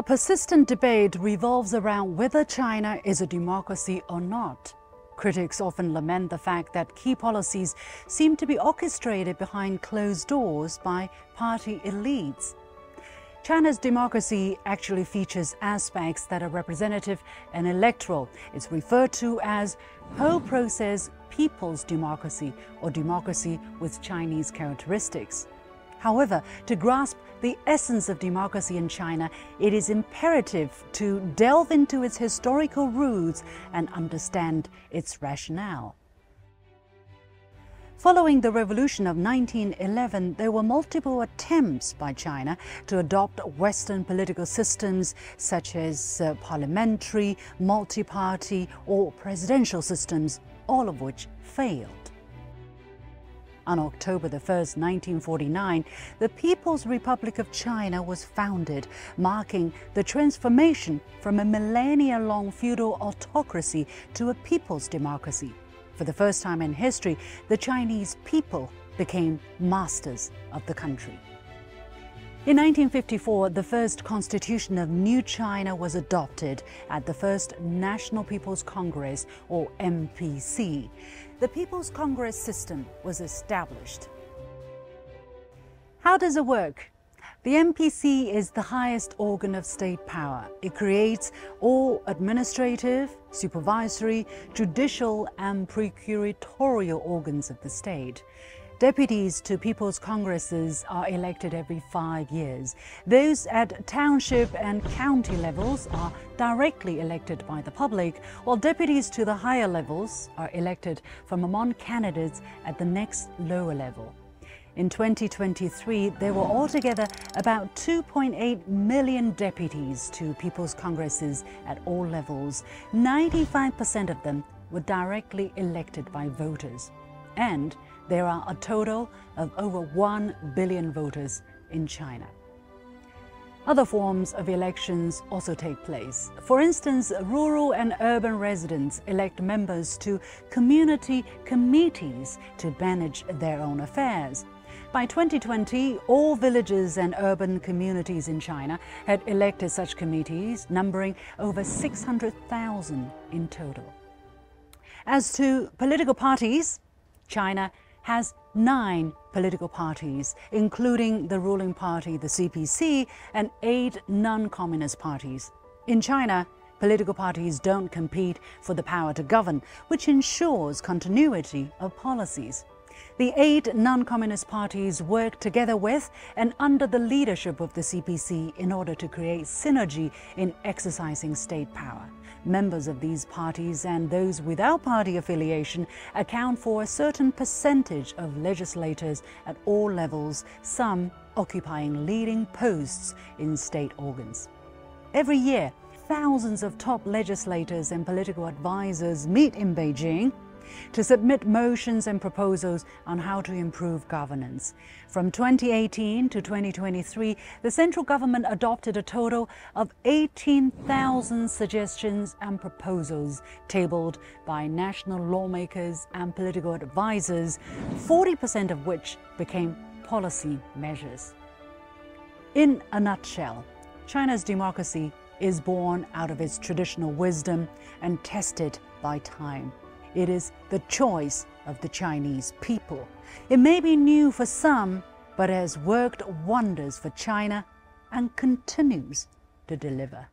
A persistent debate revolves around whether China is a democracy or not. Critics often lament the fact that key policies seem to be orchestrated behind closed doors by party elites. China's democracy actually features aspects that are representative and electoral. It's referred to as whole process people's democracy or democracy with Chinese characteristics. However, to grasp the essence of democracy in China, it is imperative to delve into its historical roots and understand its rationale. Following the revolution of 1911, there were multiple attempts by China to adopt Western political systems such as uh, parliamentary, multi-party or presidential systems, all of which failed. On October 1, 1949, the People's Republic of China was founded, marking the transformation from a millennia-long feudal autocracy to a people's democracy. For the first time in history, the Chinese people became masters of the country. In 1954, the first constitution of New China was adopted at the first National People's Congress, or NPC. The People's Congress system was established. How does it work? The NPC is the highest organ of state power. It creates all administrative, supervisory, judicial, and procuratorial organs of the state. Deputies to People's Congresses are elected every five years. Those at township and county levels are directly elected by the public, while deputies to the higher levels are elected from among candidates at the next lower level. In 2023, there were altogether about 2.8 million deputies to People's Congresses at all levels. 95% of them were directly elected by voters. And there are a total of over 1 billion voters in China. Other forms of elections also take place. For instance, rural and urban residents elect members to community committees to manage their own affairs. By 2020, all villages and urban communities in China had elected such committees, numbering over 600,000 in total. As to political parties, China has nine political parties, including the ruling party, the CPC, and eight non-communist parties. In China, political parties don't compete for the power to govern, which ensures continuity of policies. The eight non-communist parties work together with and under the leadership of the CPC in order to create synergy in exercising state power. Members of these parties and those without party affiliation account for a certain percentage of legislators at all levels, some occupying leading posts in state organs. Every year, thousands of top legislators and political advisors meet in Beijing to submit motions and proposals on how to improve governance. From 2018 to 2023, the central government adopted a total of 18,000 suggestions and proposals tabled by national lawmakers and political advisors, 40% of which became policy measures. In a nutshell, China's democracy is born out of its traditional wisdom and tested by time. It is the choice of the Chinese people. It may be new for some, but has worked wonders for China and continues to deliver.